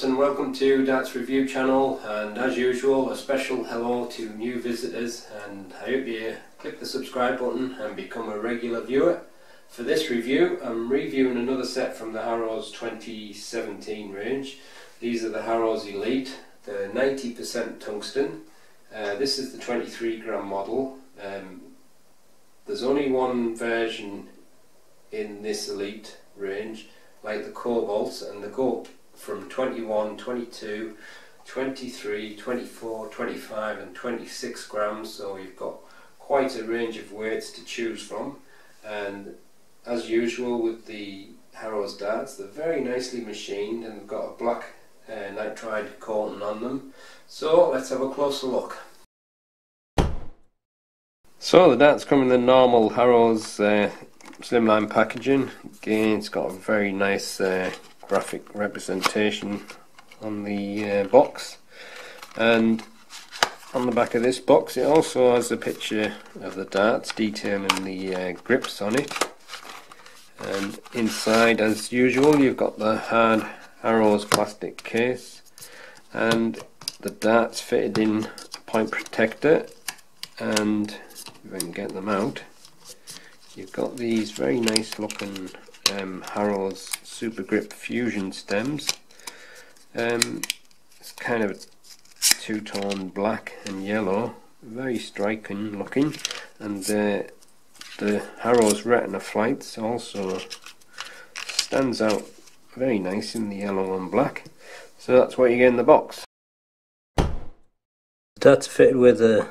And welcome to Darts Review channel and as usual a special hello to new visitors and I hope you click the subscribe button and become a regular viewer. For this review I'm reviewing another set from the Harrows 2017 range. These are the Harrows Elite, the 90% tungsten. Uh, this is the 23 gram model. Um, there's only one version in this Elite range like the Cobalts and the go from 21, 22, 23, 24, 25 and 26 grams. So you've got quite a range of weights to choose from. And as usual with the Harrows darts they're very nicely machined and they've got a black uh, nitride coating on them. So let's have a closer look. So the darts come in the normal Harrows uh, slimline packaging. Again it's got a very nice uh, graphic representation on the uh, box. And on the back of this box it also has a picture of the darts detailing the uh, grips on it. And inside as usual you've got the hard arrows plastic case and the darts fitted in a point protector. And if I can get them out you've got these very nice looking um, Harrows Super Grip Fusion stems. Um, it's kind of two-tone black and yellow, very striking looking, and uh, the Harrows Retina Flights also stands out very nice in the yellow and black. So that's what you get in the box. That's fitted with a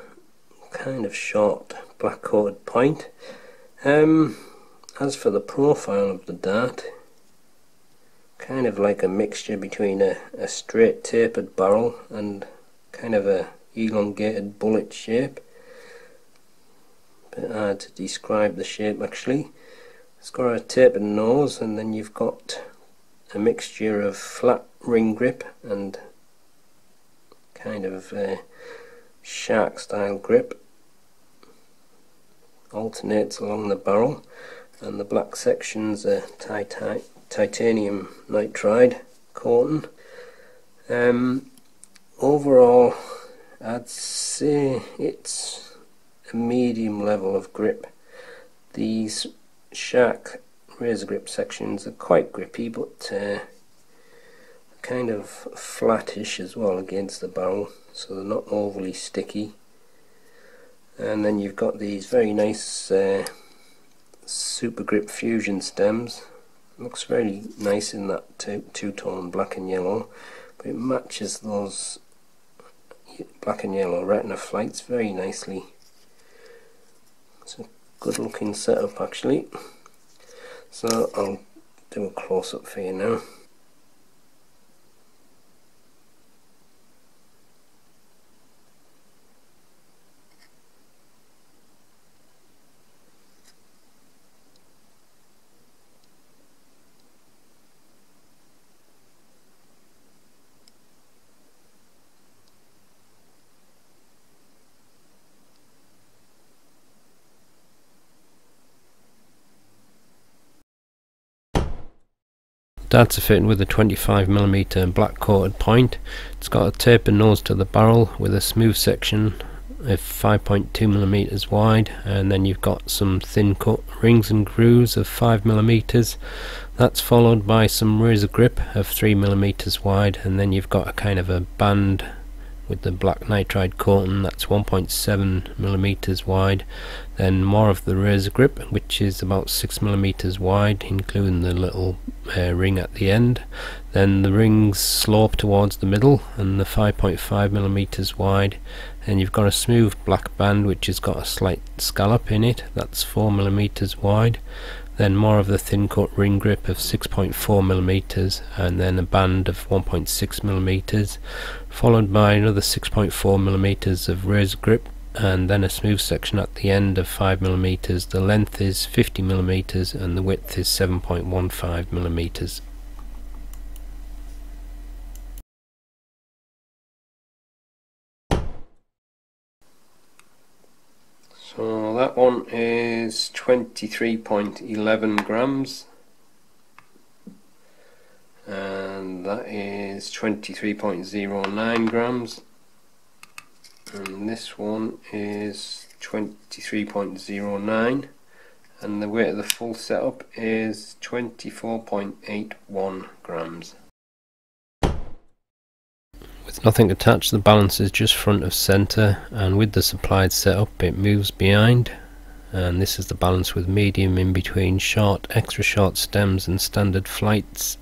kind of short black coated point. Um, as for the profile of the dart, kind of like a mixture between a, a straight tapered barrel and kind of a elongated bullet shape. Bit hard to describe the shape actually. It's got a tapered nose and then you've got a mixture of flat ring grip and kind of uh, shark style grip alternates along the barrel and the black sections are tita titanium nitride coating. Um, overall, I'd say it's a medium level of grip. These Shark razor grip sections are quite grippy, but uh, kind of flattish as well against the barrel, so they're not overly sticky. And then you've got these very nice uh, Super Grip Fusion stems. Looks very nice in that two-tone black and yellow, but it matches those black and yellow retina flights very nicely. It's a good looking setup actually. So I'll do a close up for you now. Darts are fitted with a 25mm black coated point. It's got a taper nose to the barrel with a smooth section of 5.2mm wide and then you've got some thin cut rings and grooves of 5mm. That's followed by some razor grip of 3mm wide and then you've got a kind of a band with the black nitride coating that's 1.7 millimeters wide. Then more of the razor grip which is about 6 millimeters wide including the little uh, ring at the end. Then the rings slope towards the middle and the 5.5 millimeters wide. And you've got a smooth black band which has got a slight scallop in it that's 4 millimeters wide. Then more of the thin cut ring grip of 6.4 millimeters and then a band of 1.6 millimeters followed by another 6.4 millimeters of razor grip and then a smooth section at the end of 5 millimeters. The length is 50 millimeters and the width is 7.15 millimeters. So that one is 23.11 grams. And that is 23.09 grams and this one is 23.09 and the weight of the full setup is 24.81 grams. With nothing attached the balance is just front of centre and with the supplied setup it moves behind and this is the balance with medium in between short, extra short stems and standard flights.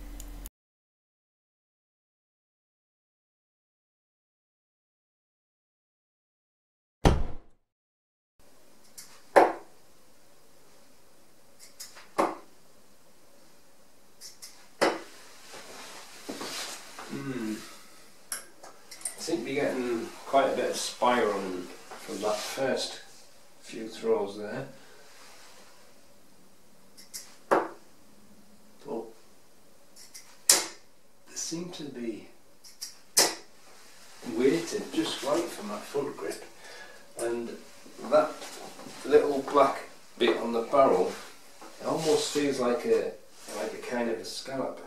Hmm. seem to be getting quite a bit of spiraling from that first few throws there. But they seem to be weighted just right for my front grip and that little black bit on the barrel it almost feels like a like a kind of a scallop.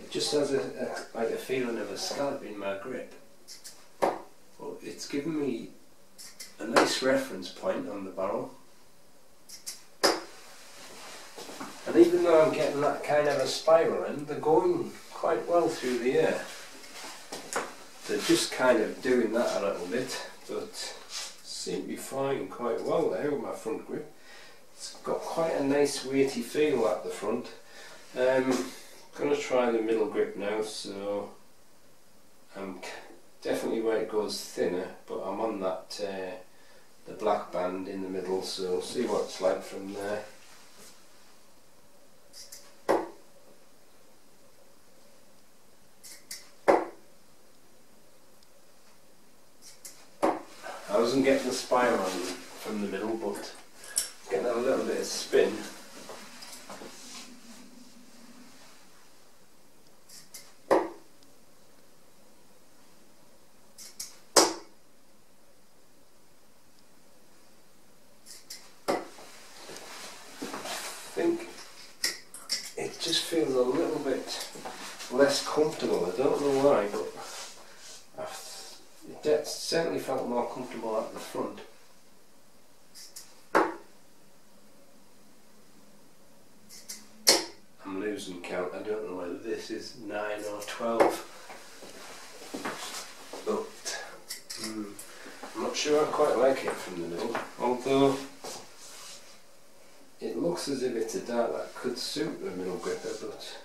It just has a, a like a feeling of a scallop in my grip it's given me a nice reference point on the barrel. And even though I'm getting that kind of a spiral in, they're going quite well through the air. They're just kind of doing that a little bit, but seem to be flying quite well there with my front grip. It's got quite a nice weighty feel at the front. Um, I'm going to try the middle grip now, so I'm definitely where it goes thinner but I'm on that uh, the black band in the middle so see what it's like from there. I wasn't getting the spiral from the middle but getting a little bit of spin think it just feels a little bit less comfortable. I don't know why, but I've, it certainly felt more comfortable at the front. I'm losing count. I don't know whether this is 9 or 12. But mm, I'm not sure I quite like it from the middle. Although it looks as if it's a dart that could suit the middle gripper, but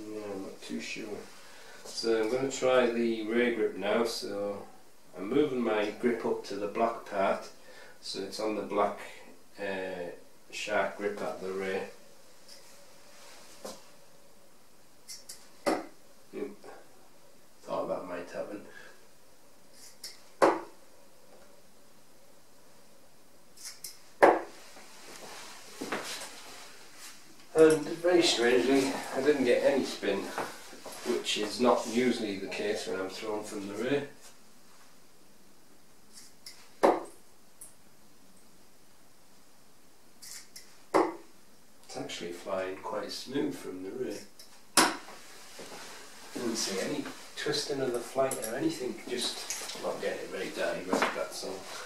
yeah, I'm not too sure. So I'm going to try the rear grip now, so I'm moving my grip up to the black part, so it's on the black uh, shark grip at the rear. Thought that might happen. And very strangely, I didn't get any spin, which is not usually the case when I'm thrown from the rear. It's actually flying quite smooth from the rear. Didn't see any twisting of the flight or anything, just not getting very direct, that's all.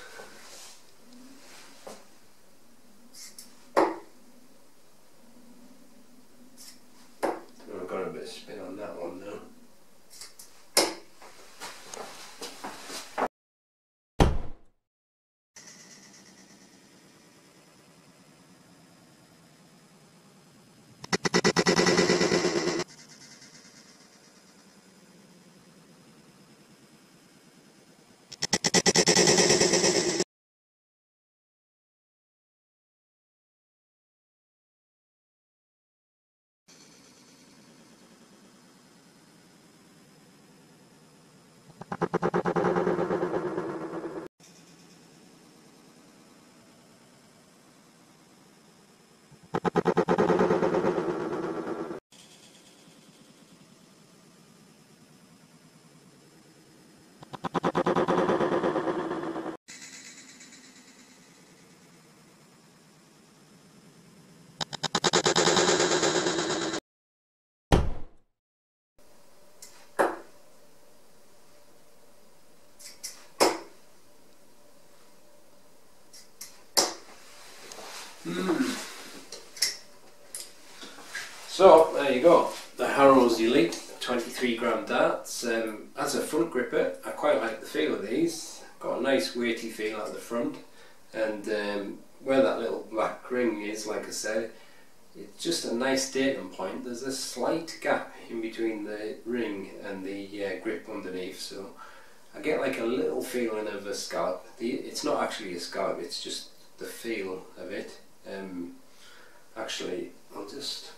You go. The Harrows Elite 23 gram darts. Um, as a front gripper, I quite like the feel of these. Got a nice weighty feel at the front, and um, where that little black ring is, like I said, it's just a nice datum point. There's a slight gap in between the ring and the uh, grip underneath, so I get like a little feeling of a scallop. The, it's not actually a scallop, it's just the feel of it. Um, actually, I'll just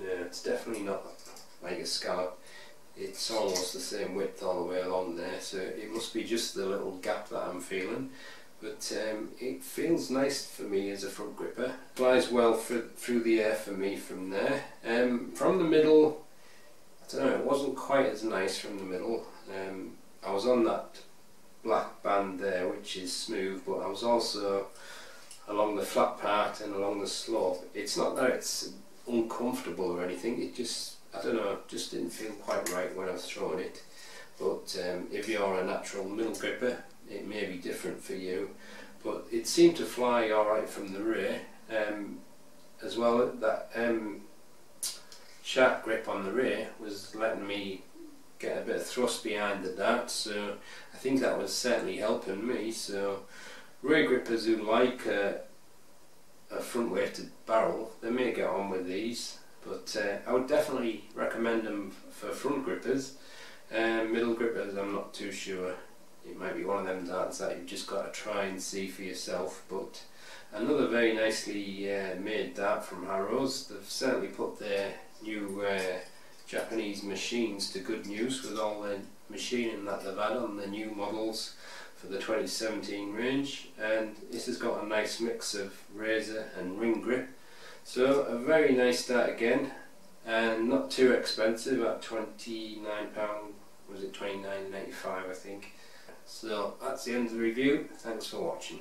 no, it's definitely not like a scallop. It's almost the same width all the way along there, so it must be just the little gap that I'm feeling. But um, it feels nice for me as a front gripper. Flies well for, through the air for me from there. Um, from the middle, I don't know, it wasn't quite as nice from the middle. Um, I was on that black band there, which is smooth, but I was also along the flat part and along the slope. It's not that it's uncomfortable or anything. It just, I don't know, just didn't feel quite right when I was throwing it. But um, if you're a natural middle gripper, it may be different for you. But it seemed to fly alright from the rear. Um, as well, that um, sharp grip on the rear was letting me get a bit of thrust behind the dart, so I think that was certainly helping me. So rear grippers who like uh, a front weighted barrel, they may get on with these, but uh, I would definitely recommend them for front grippers. Um, middle grippers, I'm not too sure. It might be one of them darts that you've just got to try and see for yourself. But another very nicely uh, made dart from Harrows. They've certainly put their new uh, Japanese machines to good use with all the machining that they've had on the new models for the 2017 range and this has got a nice mix of razor and ring grip so a very nice dart again and not too expensive at 29 pound was it 29.95 I think so that's the end of the review. Thanks for watching